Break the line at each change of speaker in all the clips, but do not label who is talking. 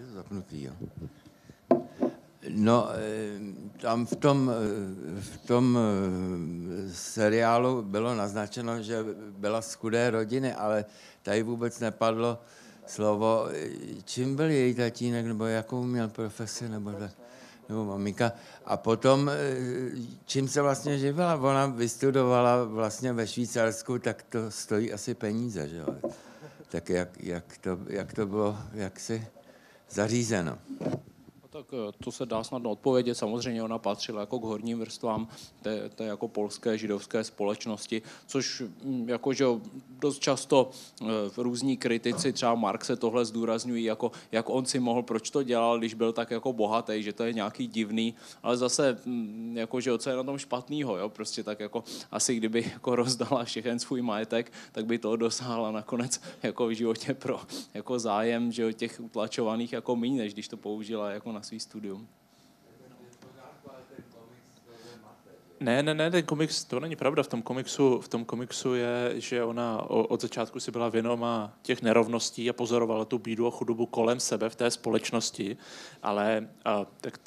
Je to zapnutý, jo. No, eh, tam v tom, eh, v tom eh, seriálu bylo naznačeno, že byla z chudé rodiny, ale tady vůbec nepadlo slovo, čím byl její tatínek, nebo jakou měl profesi, nebo tak nebo maminka. A potom, čím se vlastně živila? Ona vystudovala vlastně ve Švýcarsku, tak to stojí asi peníze, že jo? Tak jak, jak, to, jak to bylo jaksi zařízeno?
Tak eh, to se dá snadno odpovědět. Samozřejmě ona patřila jako k horním vrstvám té, té jako polské židovské společnosti, což hm, jako, že dost často eh, v různí kritici, třeba Marx se tohle zdůrazňují, jako, jak on si mohl, proč to dělal, když byl tak jako bohatý, že to je nějaký divný, ale zase, hm, jako, že co je na tom špatného, jo? prostě tak jako asi kdyby jako rozdala všechen svůj majetek, tak by to dosáhla nakonec jako v životě pro jako zájem že těch utlačovaných jako méně, než když to použila jako na na svý studium.
Ne, ne, ne, ten komiks, to není pravda. V tom komiksu, v tom komiksu je, že ona od začátku si byla věnoma těch nerovností a pozorovala tu bídu a chudobu kolem sebe v té společnosti, ale a, tak,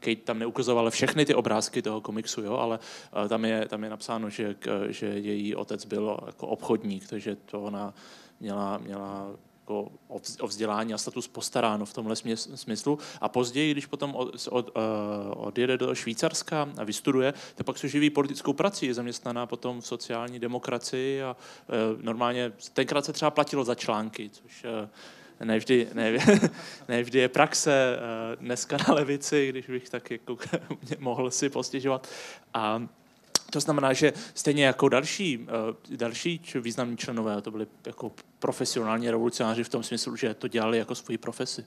Kate tam neukazovala všechny ty obrázky toho komiksu, jo, ale a, tam, je, tam je napsáno, že, že její otec byl jako obchodník, takže to ona měla, měla jako o vzdělání a status postaráno v tomhle smyslu. A později, když potom od, od, uh, odjede do Švýcarska a vystuduje, tak pak se živí politickou prací, je zaměstnaná potom v sociální demokracii a uh, normálně tenkrát se třeba platilo za články, což uh, nevždy, ne, nevždy je praxe dneska na levici, když bych tak jako mohl si postěžovat. A to znamená, že stejně jako další, eh, další významní členové, to byli jako profesionální revolucionáři v tom smyslu, že to dělali jako svoji profesi.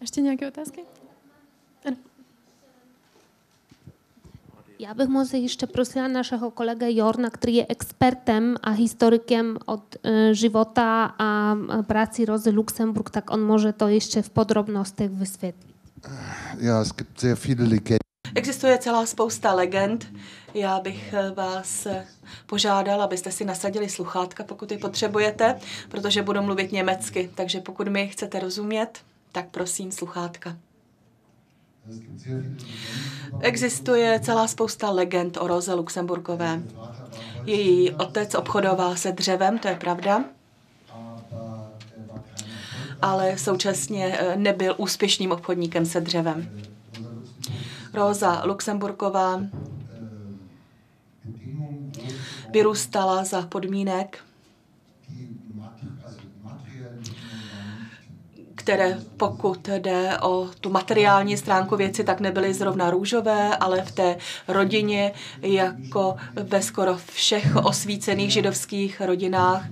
Ještě nějaké otázky?
Já bych moc ještě prosila našeho kolega Jorna, který je expertem a historikem od e, života a práci Rozy Luxemburg, tak on může to ještě v podrobnostech vysvětlit.
Ja, es gibt sehr viele Legenden.
Existuje celá spousta legend. Já bych eh, vás eh, požádal, abyste si nasadili sluchátka, pokud je potřebujete, protože budu mluvit německy. Takže pokud mi chcete rozumět, tak prosím sluchátka. Existuje celá spousta legend o Roze Luxemburkové. Její otec obchodoval se dřevem, to je pravda ale současně eh, nebyl úspěšným obchodníkem se dřevem. Rosa Luxemburková vyrůstala za podmínek, které pokud jde o tu materiální stránku věci, tak nebyly zrovna růžové, ale v té rodině, jako ve skoro všech osvícených židovských rodinách,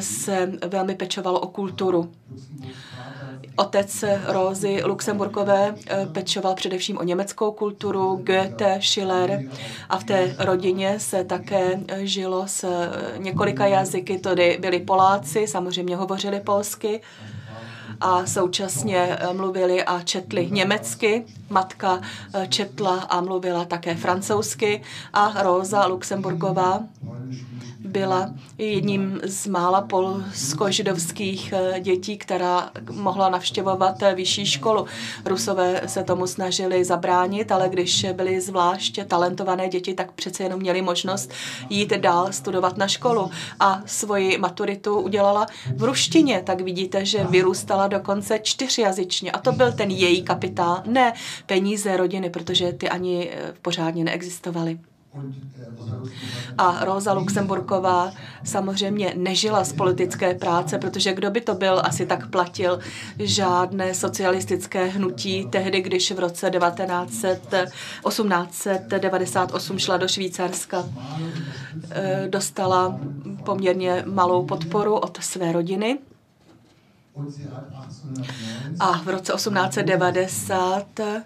se velmi pečovalo o kulturu. Otec Rózy Luxemburkové eh, pečoval především o německou kulturu, Goethe, Schiller a v té rodině se také eh, žilo s eh, několika jazyky, to byli Poláci, samozřejmě hovořili polsky, a současně mluvili a četli německy. Matka četla a mluvila také francouzsky a Rosa Luxemburgová byla jedním z mála polsko-židovských eh, dětí, která mohla navštěvovat eh, vyšší školu. Rusové se tomu snažili zabránit, ale když byly zvlášť talentované děti, tak přece jenom měli možnost jít dál studovat na školu. A svoji maturitu udělala v ruštině, tak vidíte, že vyrůstala dokonce čtyřjazyčně. A to byl ten její kapitál, ne peníze rodiny, protože ty ani eh, pořádně neexistovaly. A Rosa Luxemburková samozřejmě nežila z politické práce, protože kdo by to byl, asi tak platil žádné socialistické hnutí tehdy, když v roce 1898 šla do Švýcarska. Eh, dostala poměrně malou podporu od své rodiny. A v roce 1890 Eh,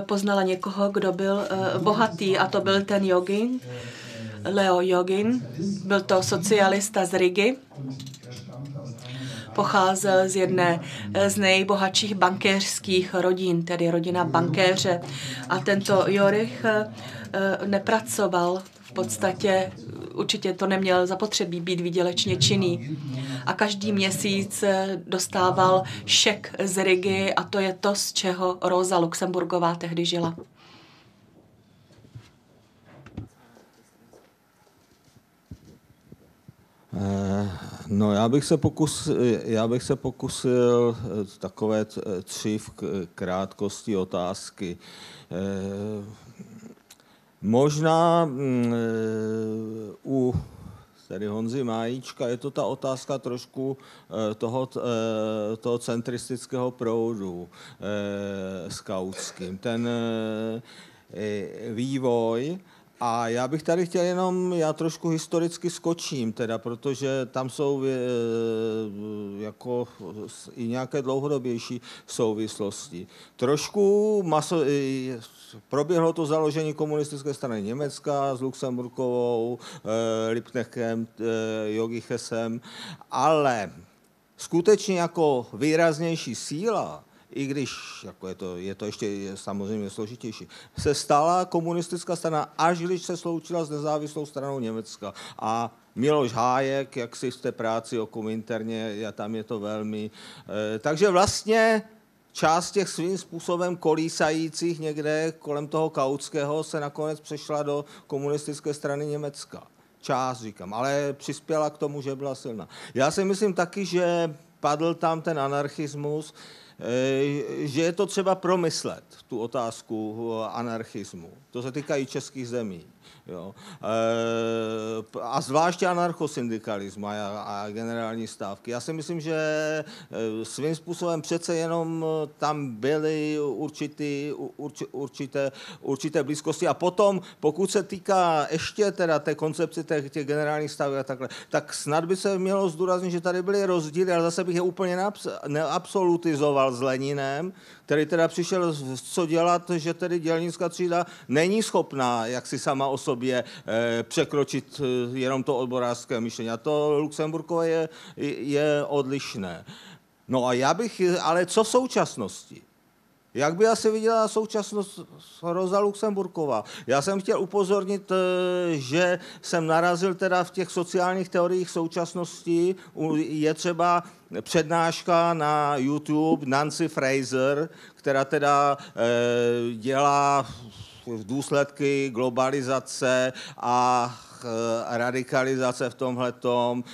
poznala někoho, kdo byl eh, bohatý a to byl ten jogin, Leo Jogin. Byl to socialista z Rigi. Pocházel z jedné eh, z nejbohatších bankéřských rodin, tedy rodina bankéře. A tento Jorich nepracoval podstatě určitě to neměl zapotřebí být výdělečně činný. A každý měsíc dostával šek z Rigi a to je to, z čeho Rosa Luxemburgová tehdy žila.
Eh, no já bych se, pokus, já bych se pokusil eh, takové tři v krátkosti otázky. Eh, možná mm, u tedy Honzy Májíčka je to ta otázka trošku toho, toho centristického proudu skautským. Ten vývoj, a já bych tady chtěl jenom, já trošku historicky skočím, teda, protože tam jsou e, jako i nějaké dlouhodobější souvislosti. Trošku maso, e, proběhlo to založení komunistické strany Německa s Luxemburkovou, e, Lipnechem, e, Jogichesem, ale skutečně jako výraznější síla i když jako je, to, je to ještě je samozřejmě složitější, se stala komunistická strana, až když se sloučila s nezávislou stranou Německa. A Miloš Hájek, jak si v té práci o Kominterně, tam je to velmi... Eh, takže vlastně část těch svým způsobem kolísajících někde kolem toho Kautského se nakonec přešla do komunistické strany Německa. Část, říkám, ale přispěla k tomu, že byla silná. Já si myslím taky, že padl tam ten anarchismus, že je to třeba promyslet, tu otázku anarchismu. To se týká i českých zemí. Jo. E, a zvláště anarchosyndikalismu a, a generální stávky. Já si myslím, že eh, svým způsobem přece jenom tam byly určitý, urč, určité, určité blízkosti. A potom, pokud se týká ještě teda té koncepce těch, těch generálních stávek a takhle, tak snad by se mělo zdůraznit, že tady byly rozdíly, ale zase bych je úplně neabsolutizoval s Leninem, který teda přišel co dělat, že tedy dělnická třída není schopná, jak si sama o eh, překročit eh, jenom to odborářské myšlení. A to Luxemburkové je, je odlišné. No a já bych, ale co v současnosti? Jak by asi viděla současnost Roza Luxemburková? Já jsem chtěl upozornit, eh, že jsem narazil teda v těch sociálních teoriích současnosti. Je třeba přednáška na YouTube Nancy Fraser, která teda dělá důsledky globalizace a Eh, radikalizace v tomhle tom,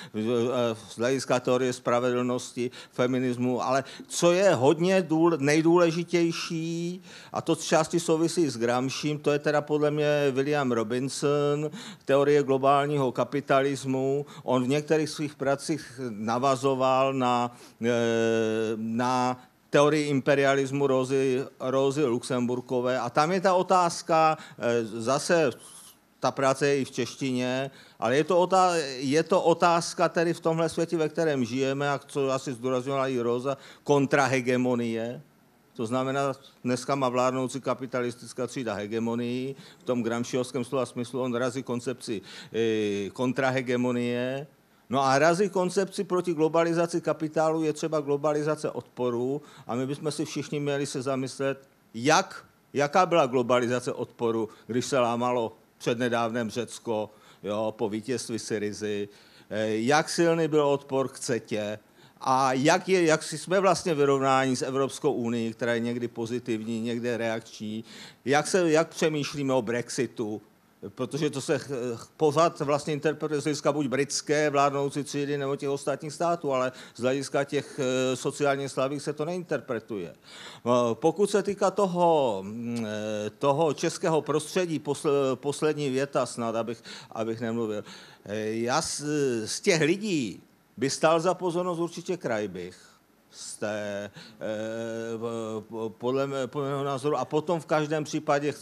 z hlediska teorie spravedlnosti, feminismu, ale co je hodně důle, nejdůležitější, a to z části souvisí s Gramscím, to je teda podle mě William Robinson, teorie globálního kapitalismu. On v některých svých pracích navazoval na, eh, na teorii imperialismu Rozy, Rozy Luxemburkové. A tam je ta otázka eh, zase ta práce je i v češtině, ale je to, otázka, je to otázka tedy v tomhle světě, ve kterém žijeme, a co asi zdůrazňovala i Roza, kontrahegemonie. To znamená, dneska má vládnoucí kapitalistická třída hegemonii. V tom gramsciovském slova smyslu on razí koncepci e, kontrahegemonie. No a razí koncepci proti globalizaci kapitálu je třeba globalizace odporu a my bychom si všichni měli se zamyslet, jak, jaká byla globalizace odporu, když se lámalo přednedávnem Řecko, jo, po vítězství Syrizy, eh, jak silný byl odpor k CETě a jak, je, jak jsme vlastně vyrovnáni s Evropskou unii, která je někdy pozitivní, někdy reakční, jak, se, jak přemýšlíme o Brexitu, protože to se pořád vlastně interpretuje z hlediska buď britské vládnoucí třídy nebo těch ostatních států, ale z hlediska těch eh, sociálních slavých se to neinterpretuje. Eh, pokud se týká toho, mm, eh, toho českého prostředí, poslední věta snad, abych, abych nemluvil. Já z, z těch lidí by stál za pozornost určitě Krajbych, té, eh, podle, podle mého názoru. A potom v každém případě,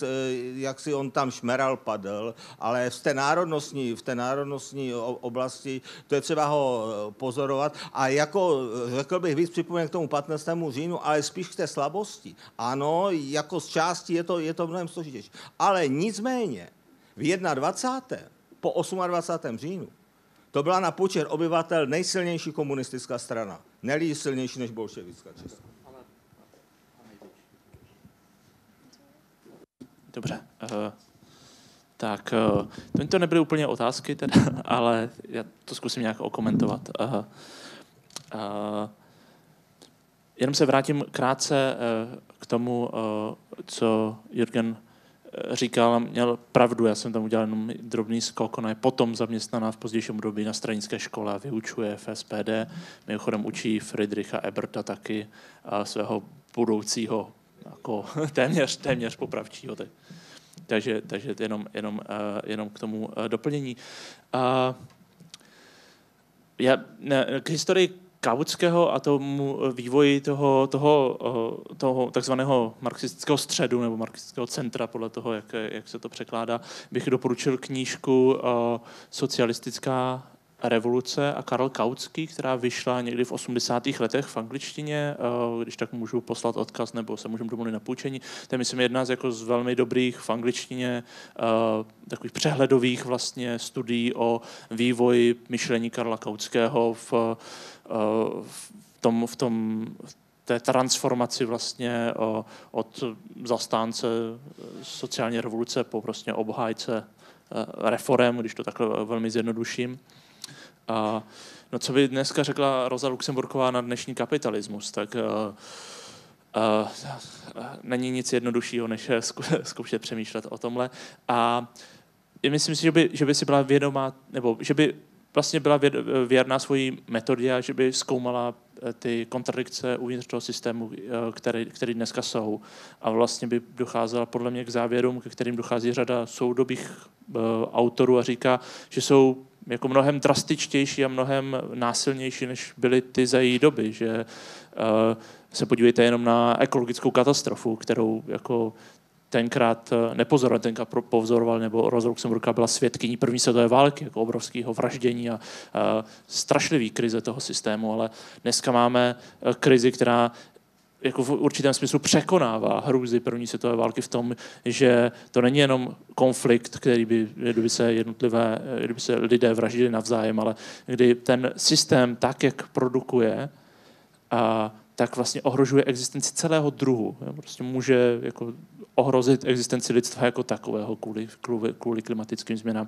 jak si on tam šmeral, padl, ale v té národnostní, v té národnostní oblasti, to je třeba ho eh, pozorovat. A jako, řekl bych víc připomínek k tomu 15. říjnu, ale spíš k té slabosti. Ano, jako z části je to, je to mnohem složitější. Ale nicméně, v 21. po 28. říjnu to byla na počet obyvatel nejsilnější komunistická strana. Nelí silnější než bolševická Česká.
Dobře. Uh, Tak to, to nebyly úplně otázky, teda, ale já to zkusím nějak okomentovat. Uh, uh, jenom se vrátím krátce uh, k tomu, uh, co Jürgen říkal, měl pravdu, já jsem tam udělal jenom drobný skok, ona je potom zaměstnaná v pozdějším období na stranické škole a vyučuje v SPD. Mimochodem učí Friedricha Eberta taky a svého budoucího jako téměř, téměř popravčího. Takže, takže jenom, jenom, jenom k tomu doplnění. A já, ne, k historii Kavuckého a tomu vývoji toho, toho, toho takzvaného marxistického středu nebo marxistického centra, podle toho, jak, jak se to překládá, bych doporučil knížku Socialistická revoluce a Karl Kautský, která vyšla někdy v 80. letech v angličtině, když tak můžu poslat odkaz nebo se můžeme domluvit na půjčení. To je, myslím, jedna z, jako z velmi dobrých v angličtině takových přehledových vlastně studií o vývoji myšlení Karla Kautského v v tom, v tom v té transformaci vlastně od zastánce sociální revoluce po prostě obhájce eh, reform, když to takhle velmi zjednoduším. A, no co by dneska řekla Rosa Luxemburková na dnešní kapitalismus, tak uh, uh, není nic jednoduššího, než zkoušet přemýšlet o tomhle. A myslím si, že by, že by si byla vědomá, nebo že by vlastně byla věrná svojí metodě a že by zkoumala ty kontradikce uvnitř toho systému, který, který dneska jsou. A vlastně by docházela podle mě k závěrům, ke kterým dochází řada soudobých autorů a říká, že jsou jako mnohem drastičtější a mnohem násilnější, než byly ty za její doby. Že uh, se podívejte jenom na ekologickou katastrofu, kterou jako tenkrát eh, nepozoroval, tenkrát pozoroval, nebo Rosa Luxemburka byla svědkyní první světové války, jako obrovského vraždění a, a strašlivý krize toho systému, ale dneska máme eh, krizi, která jako v určitém smyslu překonává hrůzy první světové války v tom, že to není jenom konflikt, který by, kdyby se jednotlivé, kdyby se lidé vraždili navzájem, ale kdy ten systém tak, jak produkuje, a tak vlastně ohrožuje existenci celého druhu. Prostě může jako ohrozit existenci lidstva jako takového kvůli, kvůli, kvůli klimatickým změnám.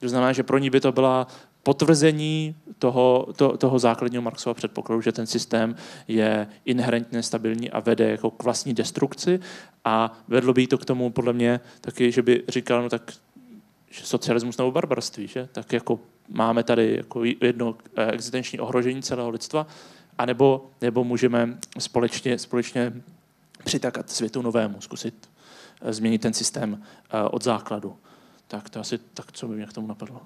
To znamená, že pro ní by to byla potvrzení toho, to, toho základního Marxova předpokladu, že ten systém je inherentně stabilní a vede jako k vlastní destrukci a vedlo by to k tomu podle mě taky, že by říkal, no tak že socialismus nebo barbarství, že? tak jako máme tady jako jedno existenční ohrožení celého lidstva, anebo nebo můžeme společně, společně přitakat světu novému, zkusit eh, změnit ten systém eh, od základu. Tak to asi tak, co by mě k tomu napadlo.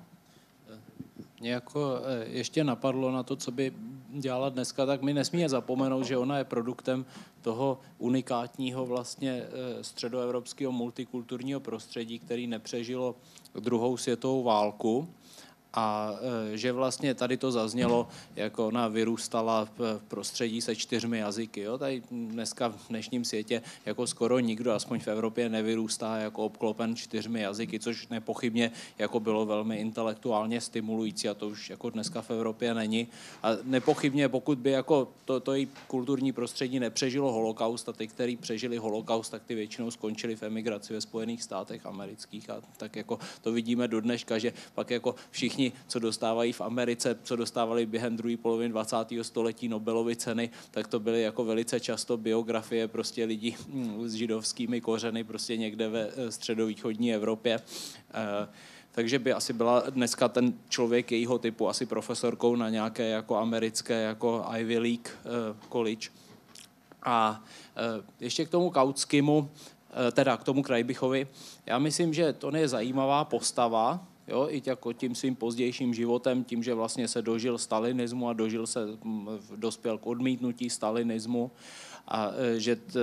Mě jako eh, ještě napadlo na to, co by dělala dneska, tak my nesmíme zapomenout, že ona je produktem toho unikátního vlastně středoevropského multikulturního prostředí, který nepřežilo druhou světovou válku a e, že vlastně tady to zaznělo, jako ona vyrůstala v prostředí se čtyřmi jazyky. Jo? Tady dneska v dnešním světě jako skoro nikdo, aspoň v Evropě, nevyrůstá jako obklopen čtyřmi jazyky, což nepochybně jako bylo velmi intelektuálně stimulující a to už jako dneska v Evropě není. A nepochybně, pokud by jako to, to její kulturní prostředí nepřežilo holokaust a ty, kteří přežili holokaust, tak ty většinou skončili v emigraci ve Spojených státech amerických a tak jako to vidíme do dneška, že pak jako všichni co dostávají v Americe, co dostávali během druhé poloviny 20. století Nobelovy ceny, tak to byly jako velice často biografie prostě lidí hm, s židovskými kořeny prostě někde ve eh, středovýchodní Evropě. Eh, takže by asi byla dneska ten člověk jejího typu asi profesorkou na nějaké jako americké jako Ivy League eh, college. A ještě k tomu Kautskému, teda k tomu Krajbichovi, já myslím, že to je zajímavá postava, jo, i jako tím svým pozdějším životem, tím, že vlastně se dožil stalinismu a dožil se, dospěl k odmítnutí stalinismu a e, že t,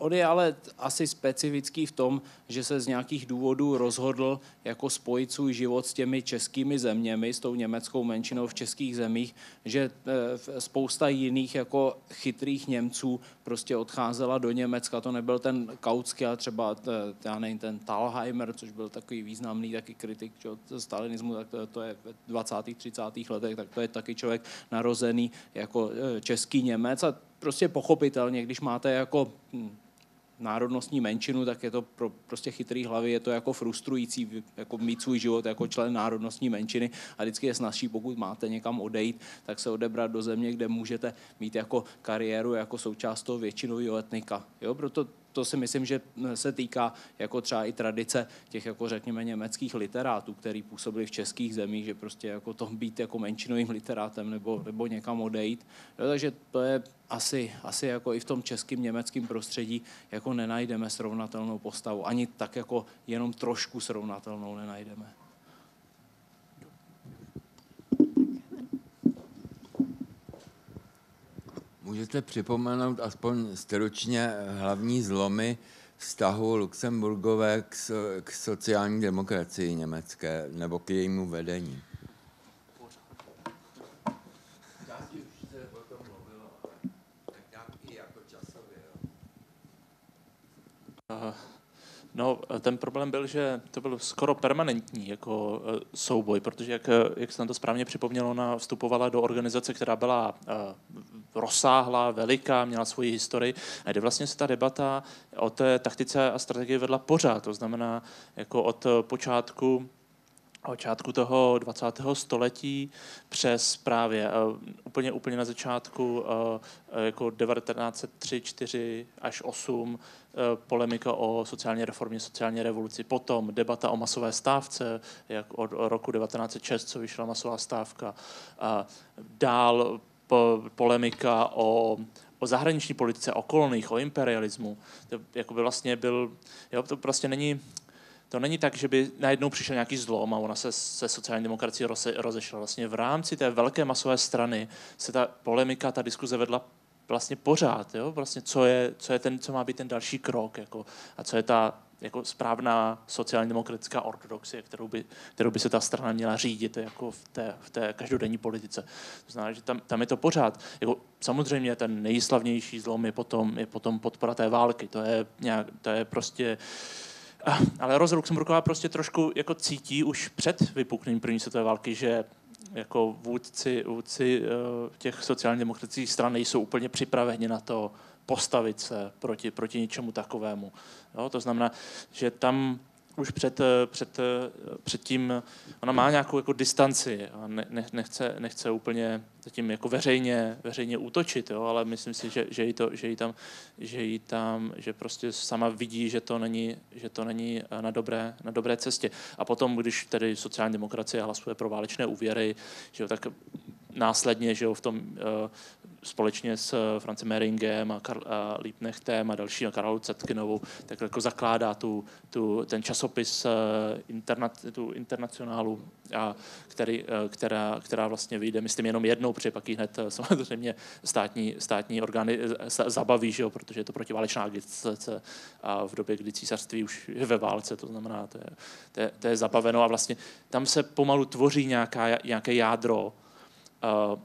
On je ale asi specifický v tom, že se z nějakých důvodů rozhodl jako spojit svůj život s těmi českými zeměmi, s tou německou menšinou v českých zemích, že eh, spousta jiných jako chytrých Němců prostě odcházela do Německa. To nebyl ten Kautsky, ale třeba eh, já nevím, ten Talheimer, což byl takový významný taky kritik čo, stalinismu, tak to, to je v 20. 30. letech, tak to je taky člověk narozený jako eh, český Němec a prostě pochopitelně, když máte jako hm, národnostní menšinu, tak je to pro prostě chytrý hlavy, je to jako frustrující jako mít svůj život jako člen národnostní menšiny a vždycky je snažší, pokud máte někam odejít, tak se odebrat do země, kde můžete mít jako kariéru jako součást toho většinového etnika. Jo, proto to si myslím, že se týká jako třeba i tradice těch, jako řekněme, německých literátů, který působili v českých zemích, že prostě jako to být jako menšinovým literátem nebo, nebo někam odejít. Jo, takže to je asi, asi jako i v tom českým, německém prostředí jako nenajdeme srovnatelnou postavu. Ani tak jako jenom trošku srovnatelnou nenajdeme.
Můžete připomenout aspoň stručně hlavní zlomy vztahu Luxemburgové k, k sociální demokracii německé nebo k jejímu vedení?
Uh, No, ten problém byl, že to byl skoro permanentní jako e, souboj, protože, jak, jak se to správně připomnělo, ona vstupovala do organizace, která byla e, rozsáhlá, veliká, měla svoji historii, a kde vlastně se ta debata o té taktice a strategii vedla pořád. To znamená, jako od počátku počátku toho 20. století přes právě uh, úplně, úplně na začátku uh, jako 1903, 4 až 8 uh, polemika o sociální reformě, sociální revoluci, potom debata o masové stávce, jak od roku 1906, co vyšla masová stávka, uh, dál po, polemika o o zahraniční politice, o koloniích, o imperialismu. To jako by vlastně byl, jo, to prostě není, to není tak, že by najednou přišel nějaký zlom a ona se se sociální demokracií roze, rozešla. Vlastně v rámci té velké masové strany se ta polemika, ta diskuze vedla vlastně pořád, jo? Vlastně co je, co je ten, co má být ten další krok, jako, a co je ta jako správná sociální demokratická ortodoxie, kterou by, kterou by se ta strana měla řídit jako v té, v té každodenní politice. To znamená, že tam, tam je to pořád. Jako, samozřejmě ten nejslavnější zlom je potom, je potom podpora té války. To je, nějak, to je prostě uh, ale Rosa Luxemburgová prostě trošku jako cítí už před vypuknutím první světové války, že jako vůdci, vůdci uh, těch sociálně demokratických stran nejsou úplně připraveni na to postavit se proti, proti něčemu takovému. Jo, to znamená, že tam už před, eh, před, eh, před tím, ona má nějakou jako distanci a ne, ne, nechce, nechce úplně zatím jako veřejně, veřejně útočit, jo, ale myslím si, že, že, jí to, že, jí tam, že jí tam, že prostě sama vidí, že to není, že to není eh, na dobré, na dobré cestě. A potom, když tedy sociální demokracie hlasuje pro válečné úvěry, že jo, tak následně že jo, v tom společně s uh, Francem Meringem a, Karl, a Liebnechtem a další a Karolou Cetkinovou, tak jako zakládá tu, tu, ten časopis uh, interna, tu internacionálu, a který, uh, která, která vlastně vyjde, myslím, jenom jednou, protože pak ji hned samozřejmě státní, státní orgány zabaví, že jo, protože je to protiválečná agitace a v době, kdy císařství už je ve válce, to znamená, to je, to je, to je zabaveno a vlastně tam se pomalu tvoří nějaká, nějaké jádro, Eh,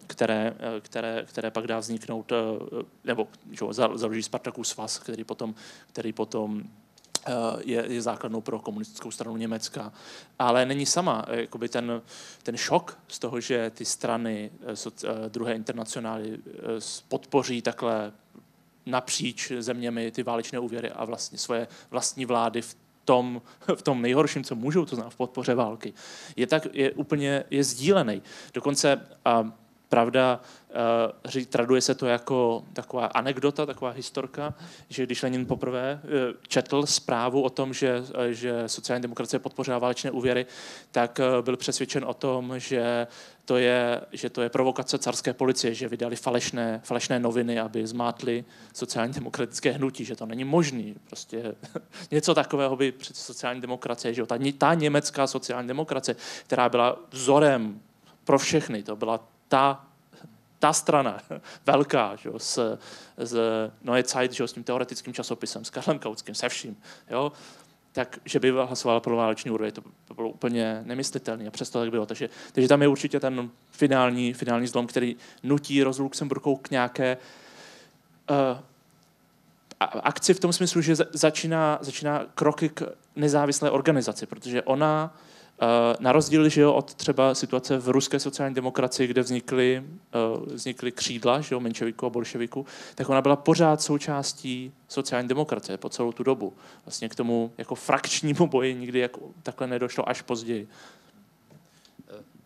které, eh, které, které pak dá vzniknout, eh, nebo že, založí Spartakus svaz, který potom, který potom je, je základnou pro komunistickou stranu Německa. Ale není sama. Jakoby ten, ten šok z toho, že ty strany druhé internacionály podpoří takhle napříč zeměmi ty válečné úvěry a vlastně svoje vlastní vlády v tom, v tom nejhorším, co můžou, to znamená v podpoře války, je, tak, je úplně je sdílený. Dokonce a pravda, uh, traduje se to jako taková anekdota, taková historka, že když Lenin poprvé uh, četl zprávu o tom, že, uh, že sociální demokracie podpořila válečné úvěry, tak byl přesvědčen o tom, že to je, že to je provokace carské policie, že vydali falešné, falešné noviny, aby zmátli sociální demokratické hnutí, že to není možný. Prostě něco takového by přece sociální demokracie, že ta, ta německá sociální demokracie, která byla vzorem pro všechny, to byla ta ta strana, velká, že jo, s, s Neue Zeit, že jo, s tím teoretickým časopisem, s Karlem Kautským, se vším, jo, tak, že by hlasovala pro váleční úroveň, to by bylo úplně nemyslitelné a přesto tak bylo. Takže, takže tam je určitě ten finální, finální zlom, který nutí Rozu Luxemburkou k nějaké uh, akci v tom smyslu, že začíná, začíná kroky k nezávislé organizaci, protože ona Na rozdíl že jo, od třeba situace v ruské sociální demokracii, kde vznikly, vznikly křídla že jo, a bolševiku, tak ona byla pořád součástí sociální demokracie po celou tu dobu. Vlastně k tomu jako frakčnímu boji nikdy jako takhle nedošlo až později.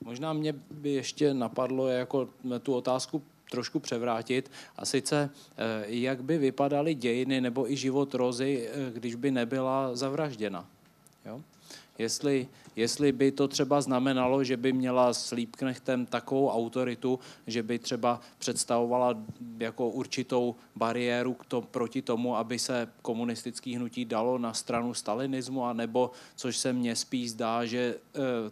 Možná mě by ještě napadlo jako tu otázku trošku převrátit a sice eh, jak by vypadaly dějiny nebo i život Rozy, eh, když by nebyla zavražděna. Jo? Jestli jestli by to třeba znamenalo, že by měla s Liebknechtem takovou autoritu, že by třeba představovala jako určitou bariéru k to, proti tomu, aby se komunistický hnutí dalo na stranu stalinismu, anebo, což se mně spíš zdá, že e,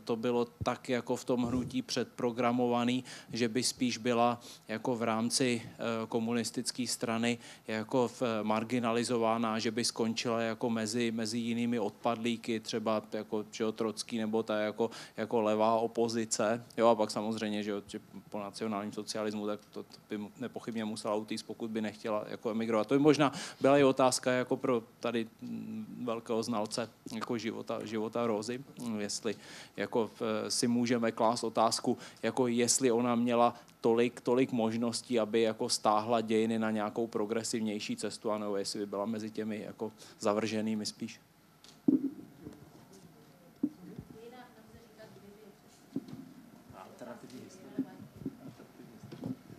to bylo tak jako v tom hnutí předprogramovaný, že by spíš byla jako v rámci e, komunistické strany jako v, marginalizována, že by skončila jako mezi, mezi jinými odpadlíky, třeba jako že Trocký nebo ta jako, jako levá opozice. Jo, a pak samozřejmě, že, že po nacionálním socialismu, tak to, to by nepochybně musela utíct, pokud by nechtěla jako emigrovat. To by možná byla i otázka jako pro tady mm, velkého znalce jako života, života Rozy, jestli jako si můžeme klást otázku, jako jestli ona měla tolik, tolik možností, aby jako stáhla dějiny na nějakou progresivnější cestu, anebo jestli by byla mezi těmi jako zavrženými spíš.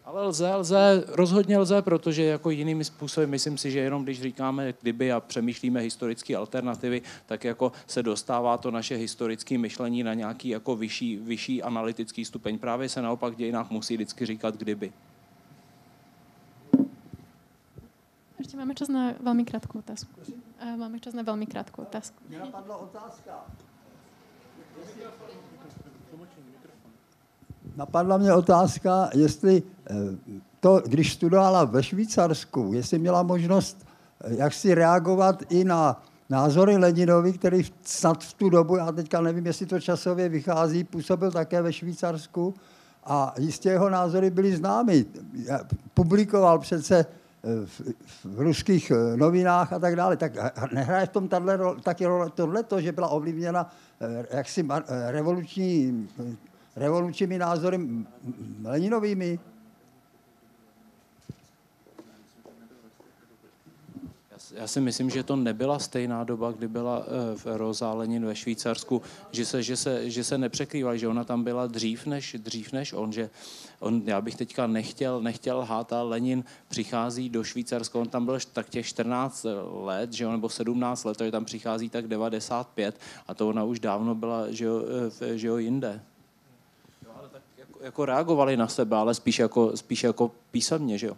Ale lze, lze, rozhodně lze, protože jako jinými způsoby, myslím si, že jenom když říkáme kdyby a přemýšlíme historické alternativy, tak jako se dostává to naše historické myšlení na nějaký jako vyšší, vyšší analytický stupeň. Právě se naopak v dějinách musí vždycky říkat kdyby.
Ještě máme čas na velmi krátkou otázku. Eh, máme čas na velmi krátkou otázku.
Mě napadla otázka. Napadla mě otázka, jestli eh, to, když studovala ve Švýcarsku, jestli měla možnost eh, jak si reagovat i na názory Leninovi, který snad v tu dobu, já teďka nevím, jestli to časově vychází, působil také ve Švýcarsku a jistě jeho názory byly známy. Publikoval přece eh, v, v ruských novinách a tak dále. Tak nehraje v tom tato, taky tohle, že byla ovlivněna jaksi revoluční revolučními názory Leninovými?
Já si myslím, že to nebyla stejná doba, kdy byla eh, v Rosa Lenin ve Švýcarsku, že se, že se, že se nepřekrývaly, že ona tam byla dřív než, dřív než on, že on, já bych teďka nechtěl, nechtěl hát, ale Lenin přichází do Švýcarska, on tam byl tak těch 14 let, že on, nebo 17 let, takže tam přichází tak 95 a to ona už dávno byla, že jo, eh, že jo jinde jako reagovali na sebe, ale spíš jako, spíš jako písemně, že jo?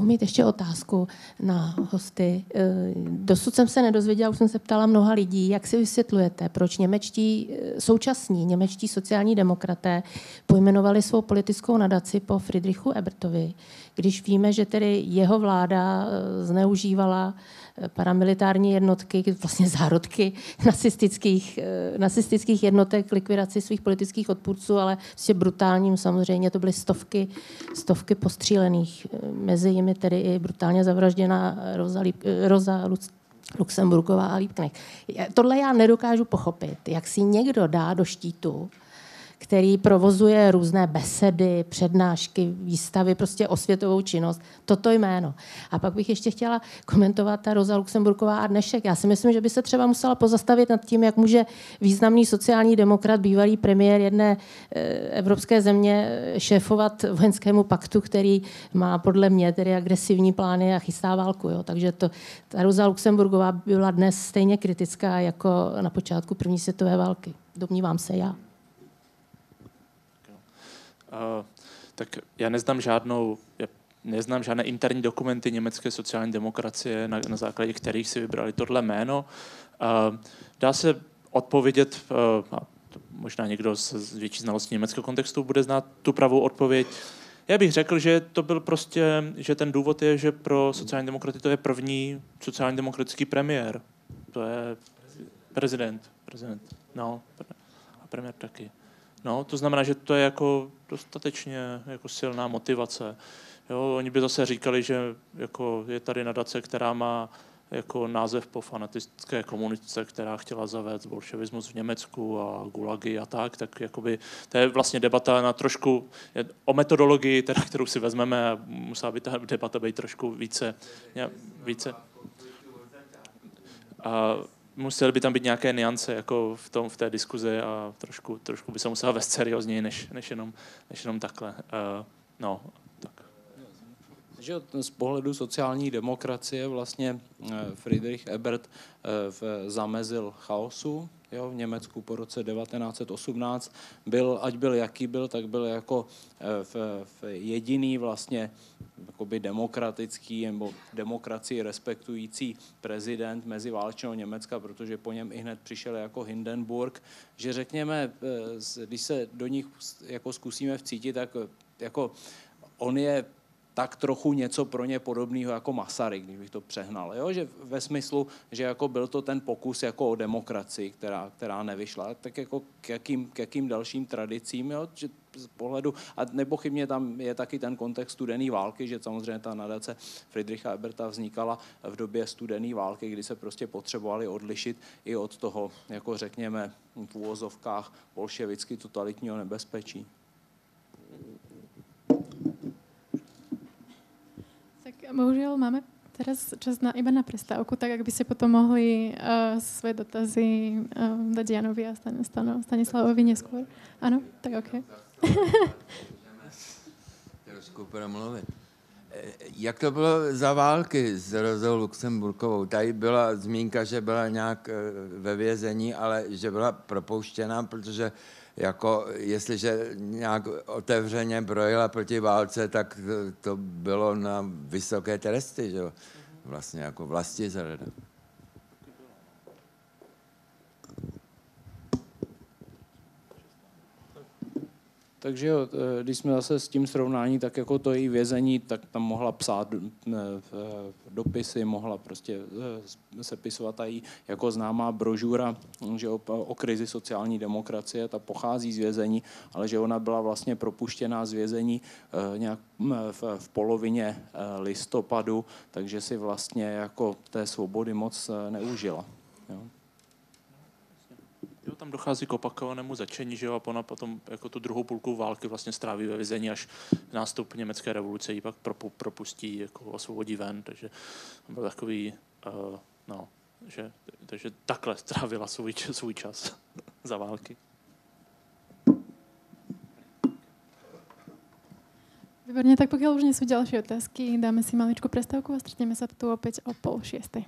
Mohu mít ještě otázku na hosty. Eh, dosud jsem se nedozvěděla, už jsem se ptala mnoha lidí, jak si vysvětlujete, proč němečtí, eh, současní němečtí sociální demokraté pojmenovali svou politickou nadaci po Friedrichu Ebertovi, když víme, že tedy jeho vláda eh, zneužívala paramilitární jednotky, vlastně zárodky nacistických, nacistických jednotek likvidaci svých politických odpůrců, ale vlastně brutálním samozřejmě to byly stovky, stovky postřílených mezi nimi tedy i brutálně zavražděná Rosa, Rosa Luxemburgová a Lípknecht. Tohle já nedokážu pochopit, jak si někdo dá do štítu který provozuje různé besedy, přednášky, výstavy, prostě osvětovou činnost. Toto jméno. A pak bych ještě chtěla komentovat ta Roza Luxemburková a dnešek. Já si myslím, že by se třeba musela pozastavit nad tím, jak může významný sociální demokrat, bývalý premiér jedné eh, evropské země, šéfovat vojenskému paktu, který má podle mě tedy agresivní plány a chystá válku. Jo. Takže to, ta Roza Luxemburgová byla dnes stejně kritická jako na počátku první světové války. Domnívám se já.
Tak já neznám žádnou, já neznám žádné interní dokumenty německé sociální demokracie, na, na základě kterých si vybrali tohle jméno. Dá se odpovědět, možná někdo z větší znalostí německého kontextu bude znát tu pravou odpověď. Já bych řekl, že to byl prostě, že ten důvod je, že pro sociální demokraty to je první sociální demokratický premiér. To je prezident. Prezident. No, a premiér taky. No, to znamená, že to je jako dostatečně jako silná motivace. Jo, oni by zase říkali, že jako je tady nadace, která má jako název po fanatické komunice, která chtěla zavést bolševismus v Německu a gulagy a tak, tak jakoby, to je vlastně debata na trošku o metodologii, teda, kterou si vezmeme a musela by ta debata být trošku více, více a musely by tam být nějaké niance jako v, tom, v té diskuzi a trošku, trošku by se musela vést seriózněji, než, než, jenom, než jenom takhle. Uh, no,
že z pohledu sociální demokracie vlastně eh, Friedrich Ebert eh, zamezil chaosu jo, v Německu po roce 1918. Byl, ať byl jaký byl, tak byl jako eh, v, v jediný vlastně jakoby demokratický nebo demokracii respektující prezident mezi válečného Německa, protože po něm i hned přišel jako Hindenburg, že řekněme, když se do nich jako zkusíme vcítit, tak jako on je tak trochu něco pro ně podobného jako Masaryk, když bych to přehnal. Jo? Že ve smyslu, že jako byl to ten pokus jako o demokracii, která, která nevyšla, tak jako k jakým, k jakým dalším tradicím, jo? že z pohledu, a nepochybně tam je taky ten kontext studené války, že samozřejmě ta nadace Friedricha Eberta vznikala v době studené války, kdy se prostě potřebovali odlišit i od toho, jako řekněme v úvozovkách bolševicky totalitního nebezpečí.
Bohužel máme teraz čas na, iba na prestávku, tak ak by ste potom mohli uh, svoje dotazy uh, dať Janovi a Stan, Stano, Stanislavovi neskôr. Ano, tak OK.
Trošku promluvit. Eh, jak to bylo za války s Rozou Luxemburkovou? Tady byla zmínka, že byla nějak ve vězení, ale že byla propouštěna, protože jako jestliže nějak otevřeně brojila proti válce, tak to, to bylo na vysoké tresty, že vlastně jako vlasti zrada.
Takže jo, eh, když jsme zase s tím srovnání, tak jako to její vězení, tak tam mohla psát eh, dopisy, mohla prostě eh, sepisovat tady jako známá brožura že o, o krizi sociální demokracie, ta pochází z vězení, ale že ona byla vlastně propuštěná z vězení nějak v, v polovině listopadu, takže si vlastně jako té svobody moc neužila. Jo
jo, tam dochází k opakovanému začení, že jo, a ona potom jako tu druhou půlku války vlastně stráví ve vězení, až nástup německé revoluce ji pak propustí, jako osvobodí ven, takže byl takový, uh, no, že, takže takhle strávila svůj, svůj čas za války.
Výborně, tak pokud už sú ďalšie otázky, dáme si maličku prestávku a stretneme sa tu opäť o pol šiestej.